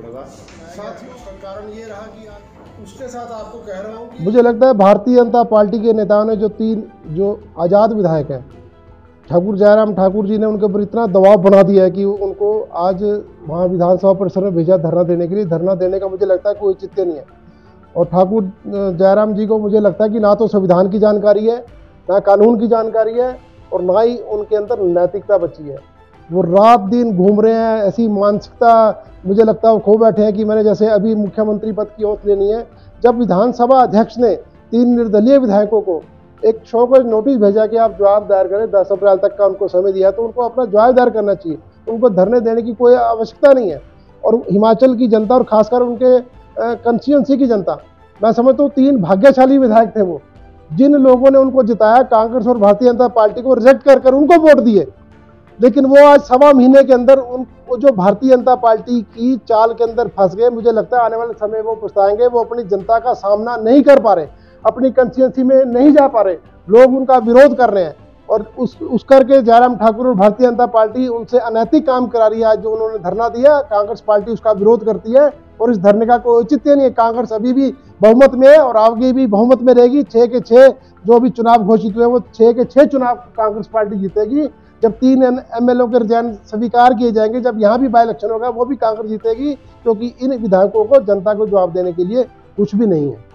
पड़ेगा। साथियों, कारण ये रहा कि उसके साथ आपको कह रहा हूँ मुझे लगता है भारतीय जनता पार्टी के नेताओं ने जो तीन, जो आज़ाद विधायक हैं, ठाकुर जयराम ठाकुर जी ने उनके ऊपर इतना दबाव बना दिया है कि उनको आज वहाँ विधानसभा परिसर में भेजा धरना देने के लिए। धरना देने का मुझे लगता है कोई औचित्य नहीं है। और ठाकुर जयराम जी को मुझे लगता है कि ना तो संविधान की जानकारी है, ना कानून की जानकारी है, और ना ही उनके अंदर नैतिकता बची है। वो रात दिन घूम रहे हैं, ऐसी मानसिकता मुझे लगता है वो खो बैठे हैं कि मैंने जैसे अभी मुख्यमंत्री पद की ओथ लेनी है। जब विधानसभा अध्यक्ष ने तीन निर्दलीय विधायकों को एक शोकज नोटिस भेजा कि आप जवाब दायर करें, दस अप्रैल तक का उनको समय दिया तो उनको अपना जवाब दायर करना चाहिए। उनको धरने देने की कोई आवश्यकता नहीं है। और हिमाचल की जनता और खासकर उनके कंस्टिट्यूंसी की जनता, मैं समझता हूँ तीन भाग्यशाली विधायक थे वो। जिन लोगों ने उनको जिताया, कांग्रेस और भारतीय जनता पार्टी को रिजेक्ट कर कर उनको वोट दिए। लेकिन वो आज सवा महीने के अंदर उन जो भारतीय जनता पार्टी की चाल के अंदर फंस गए, मुझे लगता है आने वाले समय वो पछताएँगे, वो अपनी जनता का सामना नहीं कर पा रहे, अपनी कंस्टिट्यूंसी में नहीं जा पा रहे, लोग उनका विरोध कर रहे हैं। और उस उस करके जयराम ठाकुर और भारतीय जनता पार्टी उनसे अनैतिक काम करा रही है, आज जो उन्होंने धरना दिया, कांग्रेस पार्टी उसका विरोध करती है, और इस धरने का कोई औचित्य नहीं है। कांग्रेस अभी भी बहुमत में है और आगे भी बहुमत में रहेगी। छः के छः जो भी चुनाव घोषित हुए वो छः के छः चुनाव कांग्रेस पार्टी जीतेगी। जब तीन एम एल के रिजाइन स्वीकार किए जाएँगे, जब यहाँ भी बाई इलेक्शन होगा, वो भी कांग्रेस जीतेगी, क्योंकि इन विधायकों को जनता को जवाब देने के लिए कुछ भी नहीं है।